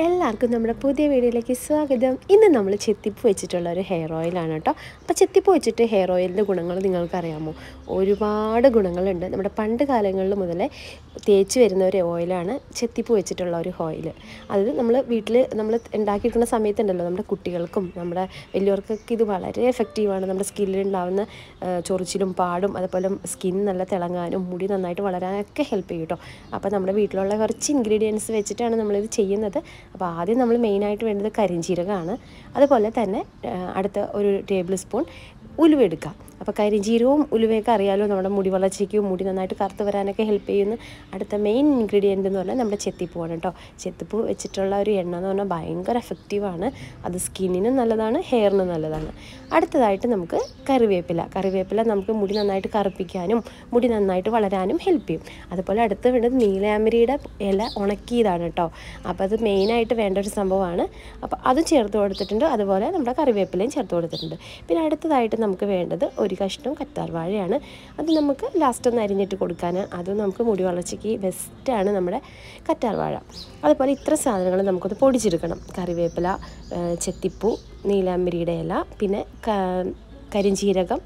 എല്ലാവർക്കും നമ്മുടെ പുതിയ വീഡിയോയിലേക്ക് സ്വാഗതം. ഇന്ന് നമ്മൾ ചെത്തിപ്പ് വെച്ചിട്ടുള്ള ഒരു ഹെയർ ഓയിലാണ് കേട്ടോ. അപ്പോൾ ചെത്തിപ്പ് വെച്ചിട്ട് ഹെയർ ഓയിലിന്റെ ഗുണങ്ങൾ നിങ്ങൾക്കറിയാമോ? ഒരുപാട് ഗുണങ്ങളുണ്ട്. നമ്മുടെ പണ്ട് കാലങ്ങളിൽ മുതലേ തേച്ച് വരുന്ന ഒരു ഓയിലാണ് ചെത്തിപ്പ് വെച്ചിട്ടുള്ള ഒരു ഓയിൽ അത് നമ്മൾ വീട്ടിൽ നമ്മൾ ഉണ്ടാക്കിയിരിക്കുന്ന സമയത്തുണ്ടല്ലോ നമ്മുടെ കുട്ടികൾക്കും നമ്മുടെ വലിയവർക്കൊക്കെ ഇത് വളരെ എഫക്റ്റീവാണ് നമ്മുടെ സ്കിന്നിലുണ്ടാവുന്ന ചൊറിച്ചിലും പാടും അതുപോലെ സ്കിൻ നല്ല തിളങ്ങാനും മുടി നന്നായിട്ട് വളരാനൊക്കെ ഹെൽപ്പ് ചെയ്യും കേട്ടോ. അപ്പോൾ നമ്മുടെ വീട്ടിലുള്ള കുറച്ച് ഇൻഗ്രീഡിയൻസ് വെച്ചിട്ടാണ് നമ്മളിത് ചെയ്യുന്നത്. അപ്പോൾ ആദ്യം നമ്മൾ മെയിനായിട്ട് വേണ്ടത് കരിഞ്ജീരകമാണ് അതുപോലെ തന്നെ അടുത്ത ഒരു ടേബിൾ സ്പൂൺ ഉലുവ എടുക്കാം. അപ്പോൾ കരിഞ്ജീരവും ഉലുവയൊക്കെ അറിയാലോ നമ്മുടെ മുടി വളർച്ചയ്ക്കും മുടി നന്നായിട്ട് കറുത്ത് വരാനൊക്കെ ഹെൽപ്പ് ചെയ്യുന്ന അടുത്ത മെയിൻ ഇൻഗ്രീഡിയന്റ് എന്ന് പറഞ്ഞാൽ നമ്മുടെ ചെത്തിപ്പൂവാണ് കേട്ടോ. ചെത്തിപ്പൂ വെച്ചിട്ടുള്ള ഒരു എണ്ണ എന്ന് പറഞ്ഞാൽ ഭയങ്കര എഫക്റ്റീവാണ് അത് സ്കിന്നിനും നല്ലതാണ് ഹെയറിനും നല്ലതാണ്. അടുത്തതായിട്ട് നമുക്ക് കറിവേപ്പില. കറിവേപ്പില നമുക്ക് മുടി നന്നായിട്ട് കറുപ്പിക്കാനും മുടി നന്നായിട്ട് വളരാനും ഹെൽപ്പ് ചെയ്യും. അതുപോലെ അടുത്ത് വേണ്ടത് നീലാമരിയുടെ ഇല ഉണക്കിയതാണ് കേട്ടോ അപ്പോൾ അത് മെയിനായിട്ട് വേണ്ട ഒരു സംഭവമാണ്. അപ്പോൾ അതും ചേർത്ത് കൊടുത്തിട്ടുണ്ട്. അതുപോലെ നമ്മുടെ കറിവേപ്പിലയും ചേർത്ത് കൊടുത്തിട്ടുണ്ട്. പിന്നെ അടുത്തതായിട്ട് നമുക്ക് വേണ്ടത് ഒരു കഷ്ണം കറ്റാർവാഴയാണ് അത് നമുക്ക് ലാസ്റ്റ് ഒന്ന് അരിഞ്ഞിട്ട് കൊടുക്കാൻ. അതും നമുക്ക് മുടി വളർച്ചയ്ക്ക് ബെസ്റ്റാണ് നമ്മുടെ കറ്റാർവാഴ അതുപോലെ ഇത്ര സാധനങ്ങൾ നമുക്കൊന്ന് പൊടിച്ചെടുക്കണം. കറിവേപ്പില ചെത്തിപ്പൂ നീലാമ്പരിയുടെ ഇല പിന്നെ കരിഞ്ചീരകം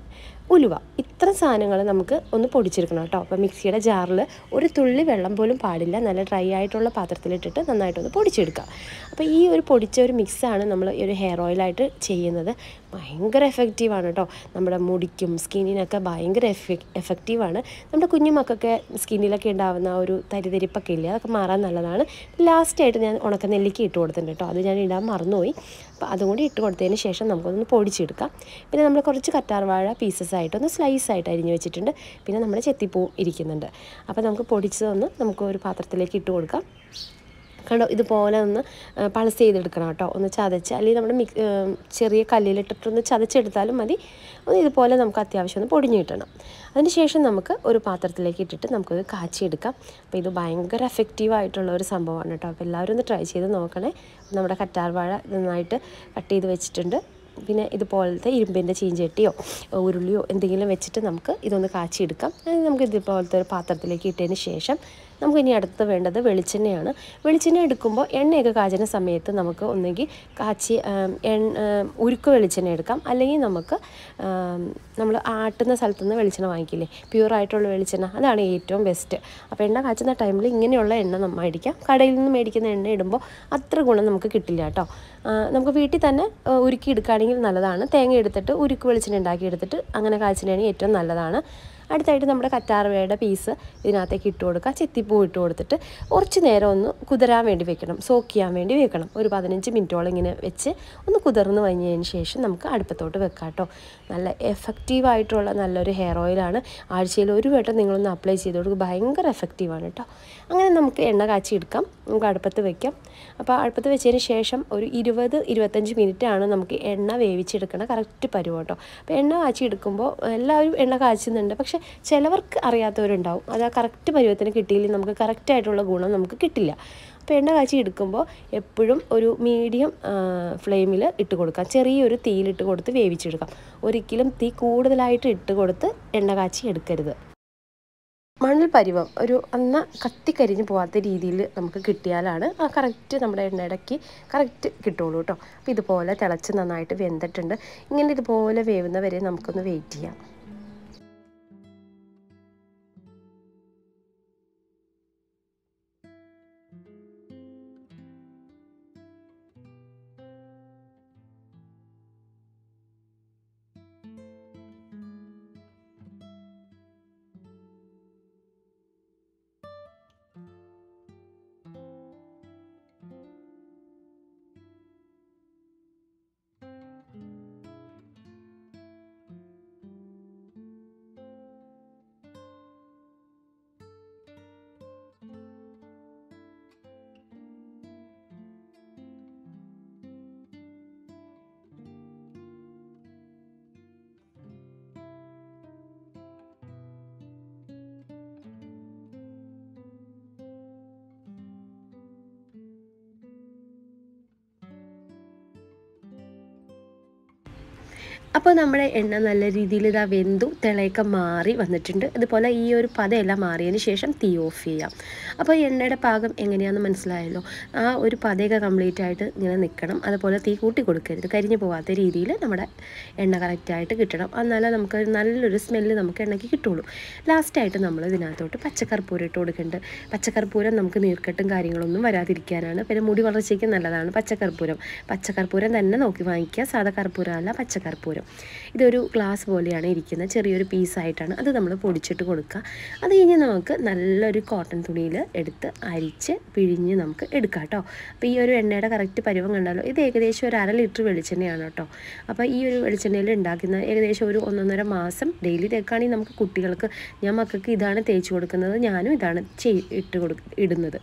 ഉലുവ. ഇത്ര സാധനങ്ങൾ നമുക്ക് ഒന്ന് പൊടിച്ചെടുക്കണം കേട്ടോ. അപ്പോൾ മിക്സിയുടെ ജാറിൽ ഒരു തുള്ളി വെള്ളം പോലും പാടില്ല. നല്ല ഡ്രൈ ആയിട്ടുള്ള പാത്രത്തിലിട്ടിട്ട് നന്നായിട്ടൊന്ന് പൊടിച്ചെടുക്കുക അപ്പോൾ ഈ ഒരു പൊടിച്ച ഒരു മിക്സാണ് നമ്മൾ ഈ ഒരു ഹെയർ ഓയിലായിട്ട് ചെയ്യുന്നത്. ഭയങ്കര എഫക്റ്റീവാണ് കേട്ടോ നമ്മുടെ മുടിക്കും സ്കിന്നിനൊക്കെ ഭയങ്കര എഫക് എഫക്റ്റീവാണ് നമ്മുടെ കുഞ്ഞുമക്കൊക്കെ സ്കിന്നിലൊക്കെ ഉണ്ടാവുന്ന ഒരു തരിതരിപ്പൊക്കെ ഇല്ലേ അതൊക്കെ മാറാൻ നല്ലതാണ്. ലാസ്റ്റായിട്ട് ഞാൻ ഉണക്ക നെല്ലിക്ക ഇട്ട് കൊടുത്തിട്ടുണ്ട് കേട്ടോ അത് ഞാൻ ഇടാൻ മറന്നുപോയി. അപ്പോൾ അതും കൂടി ഇട്ട് കൊടുത്തതിന് ശേഷം നമുക്കൊന്ന് പൊടിച്ചെടുക്കാം. പിന്നെ നമ്മൾ കുറച്ച് കറ്റാർവാഴ പീസസ് ആയിട്ട് ഒന്ന് സ്ലൈസ് ആയിട്ട് അരിഞ്ഞ് വെച്ചിട്ടുണ്ട്. പിന്നെ നമ്മൾ ചെത്തിപ്പൂവും ഇരിക്കുന്നുണ്ട്. അപ്പോൾ നമുക്ക് പൊടിച്ചതൊന്ന് നമുക്ക് ഒരു പാത്രത്തിലേക്ക് ഇട്ട് കൊടുക്കാം. കണ്ടോ ഇതുപോലെ ഒന്ന് പൾസ് ചെയ്തെടുക്കണം കേട്ടോ. ഒന്ന് ചതച്ച് അല്ലെങ്കിൽ നമ്മുടെ മിക് ചെറിയ കല്ലിലിട്ടിട്ടൊന്ന് ചതച്ചെടുത്താലും മതി. ഒന്ന് ഇതുപോലെ നമുക്ക് അത്യാവശ്യം ഒന്ന് പൊടിഞ്ഞ് കിട്ടണം. അതിന് ശേഷം നമുക്ക് ഒരു പാത്രത്തിലേക്ക് ഇട്ടിട്ട് നമുക്കത് കാച്ചിയെടുക്കാം. അപ്പോൾ ഇത് ഭയങ്കര എഫക്റ്റീവായിട്ടുള്ള ഒരു സംഭവമാണ് കേട്ടോ. അപ്പോൾ എല്ലാവരും ഒന്ന് ട്രൈ ചെയ്ത് നോക്കണേ. നമ്മുടെ കറ്റാർവാഴ നന്നായിട്ട് കട്ട് ചെയ്ത് വെച്ചിട്ടുണ്ട്. പിന്നെ ഇതുപോലത്തെ ഇരുമ്പിന്റെ ചീഞ്ചട്ടിയോ ഉരുളിയോ എന്തെങ്കിലും വെച്ചിട്ട് നമുക്ക് ഇതൊന്ന് കാച്ചിയെടുക്കാം. നമുക്ക് ഇതുപോലത്തെ ഒരു പാത്രത്തിലേക്ക് ഇട്ടതിന് ശേഷം നമുക്ക് ഇനി അടുത്ത് വേണ്ടത് വെളിച്ചെണ്ണയാണ്. വെളിച്ചെണ്ണ എടുക്കുമ്പോൾ എണ്ണയൊക്കെ കാച്ചുന്ന സമയത്ത് നമുക്ക് ഒന്നെങ്കിൽ കാച്ചി എണ്ണ ഉരുക്ക് വെളിച്ചെണ്ണ എടുക്കാം. അല്ലെങ്കിൽ നമുക്ക് നമ്മൾ ആട്ടുന്ന സ്ഥലത്തു നിന്ന് വെളിച്ചെണ്ണ വാങ്ങിക്കില്ലേ? പ്യൂറായിട്ടുള്ള വെളിച്ചെണ്ണ. അതാണ് ഏറ്റവും ബെസ്റ്റ് അപ്പോൾ എണ്ണ കാച്ചുന്ന ടൈമിൽ ഇങ്ങനെയുള്ള എണ്ണ നമ്മൾ മേടിക്കാം. കടയിൽ നിന്ന് മേടിക്കുന്ന എണ്ണ ഇടുമ്പോൾ അത്ര ഗുണം നമുക്ക് കിട്ടില്ല കേട്ടോ. നമുക്ക് വീട്ടിൽ തന്നെ ഉരുക്കി എടുക്കുകയാണെങ്കിൽ നല്ലതാണ്. തേങ്ങ എടുത്തിട്ട് ഉരുക്ക് വെളിച്ചെണ്ണ ഉണ്ടാക്കി എടുത്തിട്ട് അങ്ങനെ കാച്ചിനാണെങ്കിൽ ഏറ്റവും നല്ലതാണ്. അടുത്തായിട്ട് നമ്മുടെ കറ്റാർവയുടെ പീസ് ഇതിനകത്തേക്ക് ഇട്ട് കൊടുക്കുക. ചെത്തിപ്പൂ ഇട്ട് കൊടുത്തിട്ട് കുറച്ച് നേരം ഒന്ന് കുതിരാൻ വേണ്ടി വെക്കണം. സോക്ക് ചെയ്യാൻ വേണ്ടി വെക്കണം. ഒരു പതിനഞ്ച് മിനിറ്റോളം ഇങ്ങനെ വെച്ച് ഒന്ന് കുതിർന്ന് കഴിഞ്ഞതിന് ശേഷം നമുക്ക് അടുപ്പത്തോട്ട് വെക്കാം കേട്ടോ. നല്ല എഫക്റ്റീവായിട്ടുള്ള നല്ലൊരു ഹെയർ ഓയിലാണ് ആഴ്ചയിൽ ഒരു വട്ടം നിങ്ങളൊന്ന് അപ്ലൈ ചെയ്ത് കൊടുക്കുക ഭയങ്കര എഫക്റ്റീവാണ് കേട്ടോ. അങ്ങനെ നമുക്ക് എണ്ണ കാച്ചി എടുക്കാം. നമുക്ക് അടുപ്പത്ത് വെക്കാം. അപ്പോൾ അടുപ്പത്ത് വെച്ചതിന് ശേഷം ഒരു ഇരുപത് ഇരുപത്തഞ്ച് മിനിറ്റ് ആണ് നമുക്ക് എണ്ണ വേവിച്ചെടുക്കണ കറക്റ്റ് പരുവം കേട്ടോ. അപ്പോൾ എണ്ണ കാച്ചി എടുക്കുമ്പോൾ എല്ലാവരും എണ്ണ കാച്ചുന്നുണ്ട്. പക്ഷേ ചിലവർക്ക് അറിയാത്തവരുണ്ടാവും. അത് ആ കറക്റ്റ് പരുവത്തിന് കിട്ടിയില്ലെങ്കിൽ നമുക്ക് കറക്റ്റായിട്ടുള്ള ഗുണം നമുക്ക് കിട്ടില്ല. അപ്പോൾ എണ്ണ കാച്ചി എടുക്കുമ്പോൾ എപ്പോഴും ഒരു മീഡിയം ഫ്ലെയിമിൽ ഇട്ട് കൊടുക്കാം ചെറിയൊരു തീയിലിട്ട് കൊടുത്ത് വേവിച്ചെടുക്കാം. ഒരിക്കലും തീ കൂടുതലായിട്ട് ഇട്ട് കൊടുത്ത് എണ്ണ കാച്ചി എടുക്കരുത്. മണൽ പരുവം ഒരു അന്ന കത്തിക്കരിഞ്ഞ് പോകാത്ത രീതിയിൽ നമുക്ക് കിട്ടിയാലാണ് ആ കറക്റ്റ് നമ്മുടെ എണ്ണയിടയ്ക്ക് കറക്റ്റ് കിട്ടുള്ളൂ കേട്ടോ. അപ്പോൾ ഇതുപോലെ തിളച്ച് നന്നായിട്ട് വെന്തിട്ടുണ്ട്. ഇങ്ങനെ ഇതുപോലെ വേവുന്നവരെ നമുക്കൊന്ന് വെയിറ്റ് ചെയ്യാം. അപ്പോൾ നമ്മുടെ എണ്ണ നല്ല രീതിയിൽ ഇതാ വെന്തു തിളയൊക്കെ മാറി വന്നിട്ടുണ്ട്. അതുപോലെ ഈ ഒരു പതയെല്ലാം മാറിയതിന് ശേഷം തീ ഓഫ് ചെയ്യാം. അപ്പോൾ എണ്ണയുടെ പാകം എങ്ങനെയാണെന്ന് മനസ്സിലായല്ലോ? ആ ഒരു പതയൊക്കെ കംപ്ലീറ്റ് ആയിട്ട് ഇങ്ങനെ നിൽക്കണം അതുപോലെ തീ കൂട്ടി കൊടുക്കരുത്. കരിഞ്ഞു പോകാത്ത രീതിയിൽ നമ്മുടെ എണ്ണ കറക്റ്റായിട്ട് കിട്ടണം. എന്നാലേ നമുക്ക് നല്ലൊരു സ്മെല്ല് നമുക്ക് എണ്ണയ്ക്ക് കിട്ടുള്ളൂ. ലാസ്റ്റായിട്ട് നമ്മൾ ഇതിനകത്തോട്ട് പച്ചക്കർപ്പൂരം ഇട്ട് കൊടുക്കേണ്ടത് പച്ചക്കർപ്പൂരം നമുക്ക് നീർക്കെട്ടും കാര്യങ്ങളൊന്നും വരാതിരിക്കാനാണ്. പിന്നെ മുടി വളർച്ചയ്ക്ക് നല്ലതാണ് പച്ചക്കർപ്പൂരം. പച്ചക്കർപ്പൂരം തന്നെ നോക്കി വാങ്ങിക്കുക. സാധാ കർപ്പൂരമല്ല പച്ചക്കർപ്പൂരം. ഇതൊരു ഗ്ലാസ് പോലെയാണ് ഇരിക്കുന്നത്. ചെറിയൊരു പീസായിട്ടാണ് അത് നമ്മൾ പൊടിച്ചിട്ട് കൊടുക്കുക. അത് കഴിഞ്ഞ് നമുക്ക് നല്ലൊരു കോട്ടൺ തുണിയിൽ എടുത്ത് അരിച്ച് പിഴിഞ്ഞ് നമുക്ക് എടുക്കാം കേട്ടോ. അപ്പോൾ ഈ ഒരു എണ്ണയുടെ കറക്റ്റ് പരുവം കണ്ടാലോ? ഇത് ഏകദേശം ഒരു അര ലിറ്റർ വെളിച്ചെണ്ണയാണ് കേട്ടോ. അപ്പോൾ ഈ ഒരു വെളിച്ചെണ്ണയിൽ ഉണ്ടാക്കുന്ന ഏകദേശം ഒരു ഒന്നൊന്നര മാസം ഡെയിലി തേക്കാണെങ്കിൽ നമുക്ക് കുട്ടികൾക്ക് ഞാൻ മക്കൾക്ക് ഇതാണ് തേച്ച് കൊടുക്കുന്നത് ഞാനും ഇതാണ് ചെയ് ഇട്ട് കൊടു ഇടുന്നത്.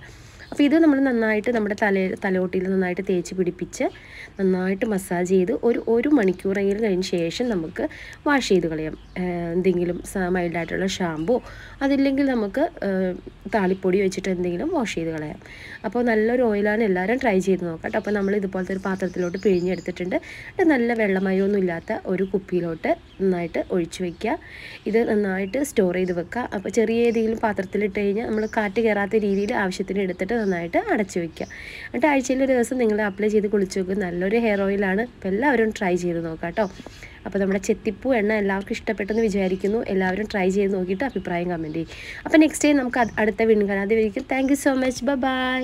അപ്പോൾ ഇത് നമ്മൾ നന്നായിട്ട് നമ്മുടെ തല തലോട്ടിയിൽ നന്നായിട്ട് തേച്ച് പിടിപ്പിച്ച് നന്നായിട്ട് മസാജ് ചെയ്ത് ഒരു ഒരു മണിക്കൂറെങ്കിലും കഴിഞ്ഞ ശേഷം നമുക്ക് വാഷ് ചെയ്ത് കളയാം. എന്തെങ്കിലും മൈൽഡായിട്ടുള്ള ഷാമ്പൂ അതില്ലെങ്കിൽ നമുക്ക് താളിപ്പൊടി വെച്ചിട്ട് എന്തെങ്കിലും വാഷ് ചെയ്ത് കളയാം. അപ്പോൾ നല്ലൊരു ഓയിലാണ് എല്ലാവരും ട്രൈ ചെയ്ത് നോക്കാം അപ്പോൾ നമ്മൾ ഇതുപോലത്തെ ഒരു പാത്രത്തിലോട്ട് പിഴിഞ്ഞെടുത്തിട്ടുണ്ട്. നല്ല വെള്ളമയമൊന്നും ഇല്ലാത്ത ഒരു കുപ്പിയിലോട്ട് നന്നായിട്ട് ഒഴിച്ചു വയ്ക്കുക ഇത് നന്നായിട്ട് സ്റ്റോർ ചെയ്ത് വെക്കുക. അപ്പോൾ ചെറിയ ഏതെങ്കിലും പാത്രത്തിലിട്ട് കഴിഞ്ഞാൽ നമ്മൾ കാറ്റ് കയറാത്ത രീതിയിൽ ആവശ്യത്തിന് എടുത്തിട്ട് നന്നായിട്ട് അടച്ചു വയ്ക്കുക എന്നിട്ട് ആഴ്ചയിൽ ഒരു ദിവസം നിങ്ങൾ അപ്ലൈ ചെയ്ത് കുളിച്ച് നോക്കുക നല്ലൊരു ഹെയർ ഓയിലാണ് അപ്പോൾ എല്ലാവരും ട്രൈ ചെയ്ത് നോക്കാം കേട്ടോ. അപ്പോൾ നമ്മുടെ ചെത്തിപ്പൂ എണ്ണ എല്ലാവർക്കും ഇഷ്ടപ്പെട്ടെന്ന് വിചാരിക്കുന്നു. എല്ലാവരും ട്രൈ ചെയ്ത് നോക്കിയിട്ട് അഭിപ്രായം കമന്റ് ചെയ്യും. അപ്പോൾ നെക്സ്റ്റ് ഡേ നമുക്ക് അടുത്ത വീണ്ടും കാണാം. വിളിക്കും താങ്ക് സോ മച്ച് ബൈ